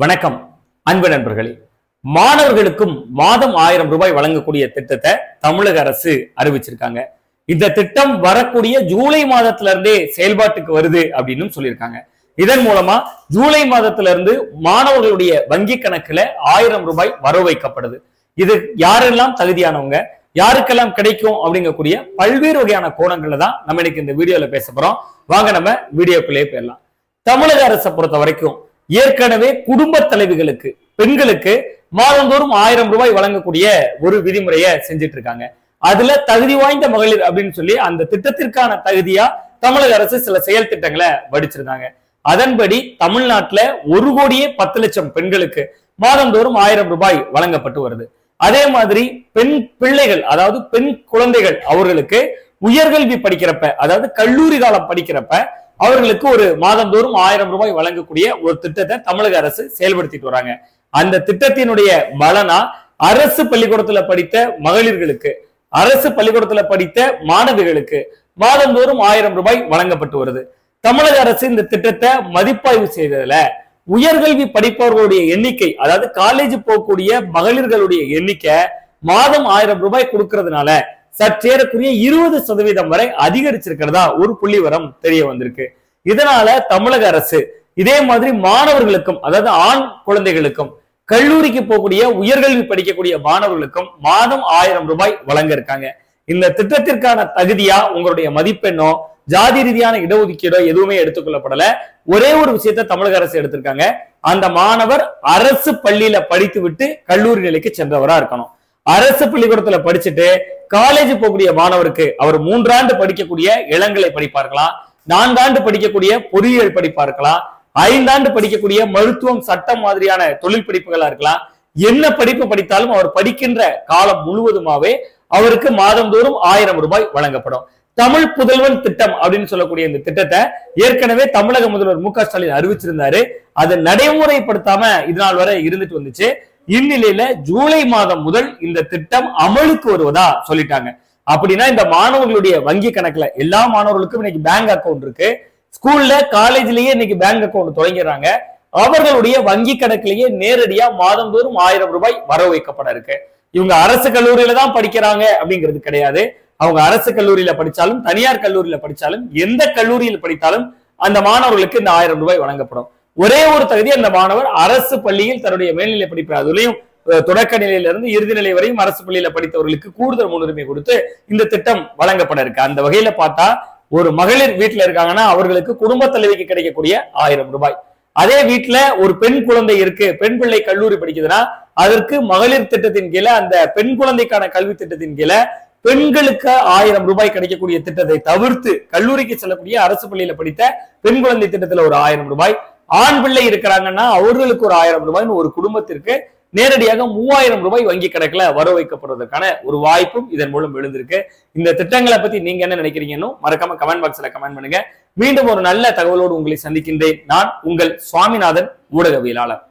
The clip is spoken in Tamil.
வணக்கம் அன்பு நண்பர்களே. மாணவர்களுக்கும் மாதம் ஆயிரம் ரூபாய் வழங்கக்கூடிய திட்டத்தை தமிழக அரசு அறிவிச்சிருக்காங்க. இந்த திட்டம் வரக்கூடிய ஜூலை மாதத்துல இருந்தே செயல்பாட்டுக்கு வருது அப்படின்னு சொல்லியிருக்காங்க. இதன் மூலமா ஜூலை மாதத்துல இருந்து மாணவர்களுடைய வங்கி கணக்குல ஆயிரம் ரூபாய் வர வைக்கப்படுது. இது யாரெல்லாம் தகுதியானவங்க யாருக்கெல்லாம் கிடைக்கும் அப்படிங்கக்கூடிய பல்வேறு வகையான கோணங்கள்ல தான் நம்ம இன்னைக்கு இந்த வீடியோல பேச போறோம். வாங்க நம்ம வீடியோக்குள்ளே போயிடலாம். தமிழக அரசை பொறுத்த வரைக்கும் ஏற்கனவே குடும்ப தலைவிகளுக்கு பெண்களுக்கு மாதந்தோறும் ஆயிரம் ரூபாய் வழங்கக்கூடிய ஒரு விதிமுறையை செஞ்சுட்டு இருக்காங்க அதுல தகுதி வாய்ந்த மகளிர் அப்படின்னு சொல்லி அந்த திட்டத்திற்கான தகுதியா தமிழக அரசு சில செயல் திட்டங்களை வடிச்சிருந்தாங்க அதன்படி தமிழ்நாட்டுல ஒரு கோடியே பத்து லட்சம் பெண்களுக்கு மாதந்தோறும் ஆயிரம் ரூபாய் வழங்கப்பட்டு வருது. அதே மாதிரி பெண் பிள்ளைகள் அதாவது பெண் குழந்தைகள் அவர்களுக்கு உயர்கல்வி படிக்கிறப்ப அதாவது கல்லூரி காலம் படிக்கிறப்ப அவர்களுக்கு ஒரு மாதந்தோறும் ஆயிரம் ரூபாய் வழங்கக்கூடிய ஒரு திட்டத்தை தமிழக அரசு செயல்படுத்திட்டு வராங்க. அந்த திட்டத்தினுடைய பலனா அரசு பள்ளிக்கூடத்துல படித்த மகளிர்களுக்கு அரசு பள்ளிக்கூடத்துல படித்த மாணவிகளுக்கு மாதந்தோறும் ஆயிரம் ரூபாய் வழங்கப்பட்டு வருது. தமிழக அரசு இந்த திட்டத்தை மதிப்பாய்வு செய்ததுல உயர்கல்வி படிப்பவர்களுடைய எண்ணிக்கை அதாவது காலேஜ் போகக்கூடிய மகளிர்களுடைய எண்ணிக்கை மாதம் ஆயிரம் ரூபாய் கொடுக்கறதுனால சற்றேறக்குரிய இருபது சதவீதம் வரை அதிகரிச்சிருக்கிறதா ஒரு புள்ளிவரம் தெரிய வந்திருக்கு. இதனால தமிழக அரசு இதே மாதிரி மாணவர்களுக்கும் அதாவது ஆண் குழந்தைகளுக்கும் கல்லூரிக்கு போகக்கூடிய உயர்கல்வி படிக்கக்கூடிய மாணவர்களுக்கும் மாதம் ஆயிரம் ரூபாய் வழங்க இருக்காங்க. இந்த திட்டத்திற்கான தகுதியா உங்களுடைய மதிப்பெண்ணோ ஜாதி ரீதியான இடஒதுக்கீடோ எதுவுமே எடுத்துக்கொள்ளப்படல. ஒரே ஒரு விஷயத்த தமிழக அரசு எடுத்திருக்காங்க. அந்த மாணவர் அரசு பள்ளியில படித்து விட்டு கல்லூரி நிலைக்கு சென்றவரா இருக்கணும். அரசு பள்ளிக்கூடத்துல படிச்சுட்டு காலேஜ் போகக்கூடிய மாணவருக்கு அவர் மூன்றாண்டு படிக்கக்கூடிய இளங்கலை படிப்பார்களாம் நான்காண்டு படிக்கக்கூடிய பொறியியல் படிப்பார்களாம் ஐந்தாண்டு படிக்கக்கூடிய மருத்துவம் சட்டம் மாதிரியான தொழில் படிப்புகளா இருக்கலாம். என்ன படிப்பு படித்தாலும் அவர் படிக்கின்ற காலம் முழுவதுமாவே அவருக்கு மாதந்தோறும் ஆயிரம் ரூபாய் வழங்கப்படும். தமிழ் புதல்வன் திட்டம் அப்படின்னு சொல்லக்கூடிய இந்த திட்டத்தை ஏற்கனவே தமிழக முதல்வர் மு க ஸ்டாலின் அறிவிச்சிருந்தாரு. அதை நடைமுறைப்படுத்தாம இதனால் வரை இருந்துட்டு வந்துச்சு. இந்நிலையில ஜூலை மாதம் முதல் இந்த திட்டம் அமலுக்கு வருவதா சொல்லிட்டாங்க. அப்படின்னா இந்த மாணவர்களுடைய வங்கி கணக்குல எல்லா மாணவர்களுக்கும் இன்னைக்கு பேங்க் அக்கவுண்ட் இருக்கு. ஸ்கூல்ல காலேஜ்லயே இன்னைக்கு பேங்க் அக்கவுண்ட் தொடங்கிடுறாங்க. அவர்களுடைய வங்கி கணக்கிலேயே நேரடியா மாதந்தோறும் ஆயிரம் ரூபாய் வர வைக்கப்பட இருக்கு. இவங்க அரசு கல்லூரியில தான் படிக்கிறாங்க அப்படிங்கிறது கிடையாது. அவங்க அரசு கல்லூரியில படிச்சாலும் தனியார் கல்லூரியில படிச்சாலும் எந்த கல்லூரியில் படித்தாலும் அந்த மாணவர்களுக்கு இந்த ஆயிரம் ரூபாய் வழங்கப்படும். ஒரே ஒரு தகுதி அந்த மாணவர் அரசு பள்ளியில் தன்னுடைய மேல்நிலை படிப்பு அதுலயும் தொடக்க நிலையிலிருந்து இறுதி நிலை வரையும் அரசு பள்ளியில படித்தவர்களுக்கு கூடுதல் முன்னுரிமை கொடுத்து இந்த திட்டம் வழங்கப்பட இருக்கு. அந்த வகையில பார்த்தா ஒரு மகளிர் வீட்டுல இருக்காங்கன்னா அவர்களுக்கு குடும்ப தலைவிக்கு கிடைக்கக்கூடிய ஆயிரம் ரூபாய். அதே வீட்டுல ஒரு பெண் குழந்தை இருக்கு பெண் பிள்ளை கல்லூரி படிக்குதுன்னா அதற்கு மகளிர் திட்டத்தின் கீழே அந்த பெண் குழந்தைக்கான கல்வி திட்டத்தின் கீழே பெண்களுக்கு ஆயிரம் ரூபாய் கிடைக்கக்கூடிய திட்டத்தை தவிர்த்து கல்லூரிக்கு செல்லக்கூடிய அரசு பள்ளியில படித்த பெண் குழந்தை திட்டத்துல ஒரு ஆயிரம் ரூபாய். ஆண் பிள்ளை இருக்கிறாங்கன்னா அவர்களுக்கு ஒரு ஆயிரம் ரூபாய்னு ஒரு குடும்பத்திற்கு நேரடியாக மூவாயிரம் ரூபாய் வங்கி கணக்குல வர வைக்கப்படுறதுக்கான ஒரு வாய்ப்பும் இதன் மூலம் எழுந்திருக்கு. இந்த திட்டங்களை பத்தி நீங்க என்ன நினைக்கிறீங்கன்னு மறக்காம கமெண்ட் பாக்ஸ்ல கமெண்ட் பண்ணுங்க. மீண்டும் ஒரு நல்ல தகவலோடு உங்களை சந்திக்கின்றேன். நான் உங்கள் சுவாமிநாதன் ஊடகவியலாளர்.